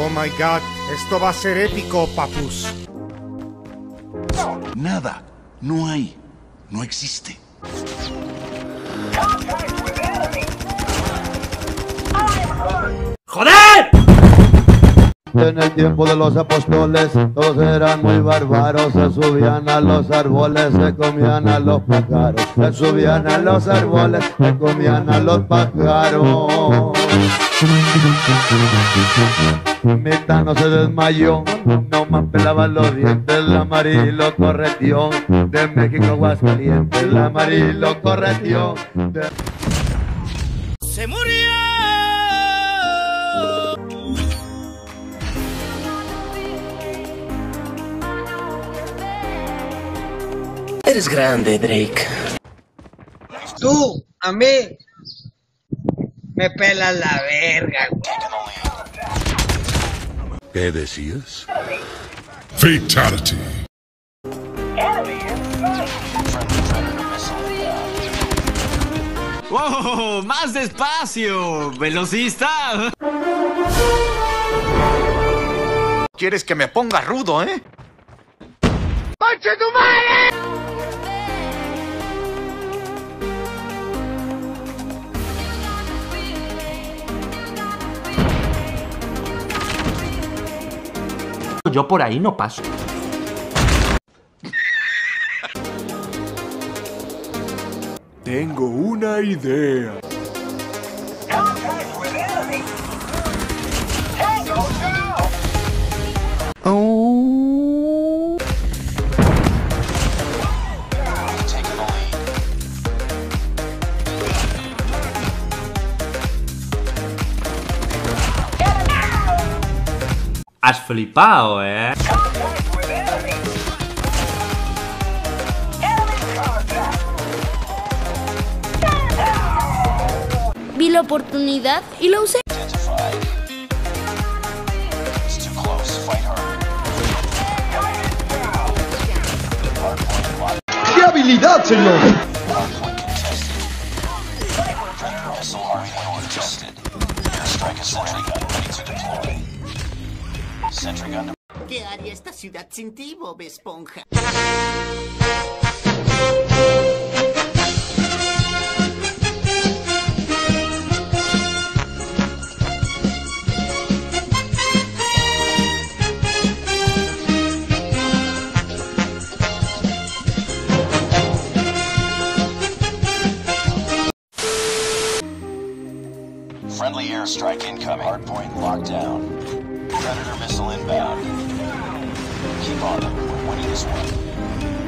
Oh my god, esto va a ser épico, papus. Nada. No hay. No existe. En el tiempo de los apóstoles, todos eran muy bárbaros, se subían a los árboles, se comían a los pájaros, se subían a los árboles, se comían a los pájaros. Metano se desmayó, no más pelaba los dientes, la Mari lo corretió, de México Aguascalientes, la Mari lo corretió. de- ¡Se murió! Eres grande, Drake. Tú, a mí, me pelas la verga, güey. ¿Qué decías? Fatality. ¡Wow! ¡Más despacio! ¡Velocista! Quieres que me ponga rudo, ¿eh? Yo por ahí no paso. Tengo una idea. Has flipado, ¿eh? Vi la oportunidad y la usé. ¡Qué habilidad, señor! ¿Qué haría esta ciudad sin ti, Bob Esponja? Friendly airstrike incoming. Hardpoint locked down. Predator missile inbound father when he is one.